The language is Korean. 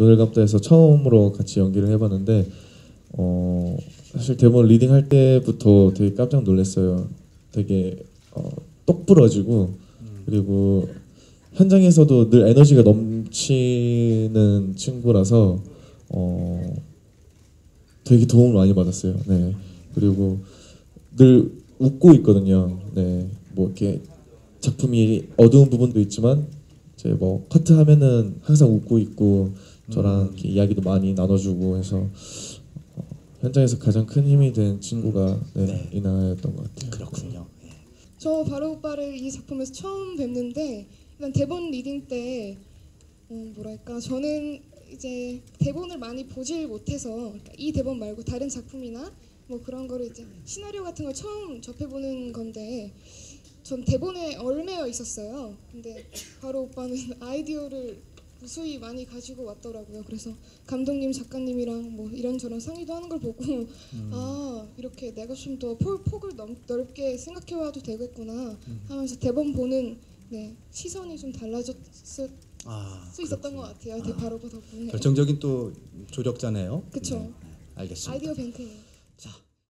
눈을 감다에서 처음으로 같이 연기를 해봤는데 어, 사실 대본 리딩 할 때부터 되게 깜짝 놀랐어요. 되게 어, 똑 부러지고 그리고 현장에서도 늘 에너지가 넘치는 친구라서 어, 되게 도움을 많이 받았어요. 네. 그리고 늘 웃고 있거든요. 네. 뭐 이렇게 작품이 어두운 부분도 있지만 이제 뭐 커트 하면은 항상 웃고 있고 저랑 이렇게 이야기도 많이 나눠주고 해서 어, 현장에서 가장 큰 힘이 된 친구가 네, 네. 인아였던 것 같아요. 그렇군요. 예. 저 바로 오빠를 이 작품에서 처음 뵙는데 일단 대본 리딩 때 어, 뭐랄까 저는 이제 대본을 많이 보질 못해서 그러니까 이 대본 말고 다른 작품이나 뭐 그런 거를 이제 시나리오 같은 걸 처음 접해보는 건데 전 대본에 얼매여 있었어요. 근데 바로 오빠는 아이디어를 무수히 많이 가지고 왔더라고요. 그래서 감독님, 작가님이랑 뭐 이런저런 상의도 하는 걸 보고 아 이렇게 내가 좀 더 폭을 넘, 넓게 생각해와도 되겠구나 하면서 대본 보는 네, 시선이 좀 달라졌을 아, 수 있었던 그렇군요. 것 같아요. 대 바로 그 덕분에. 결정적인 또 조력자네요. 그쵸. 네, 알겠습니다. 아이디어 뱅크예요.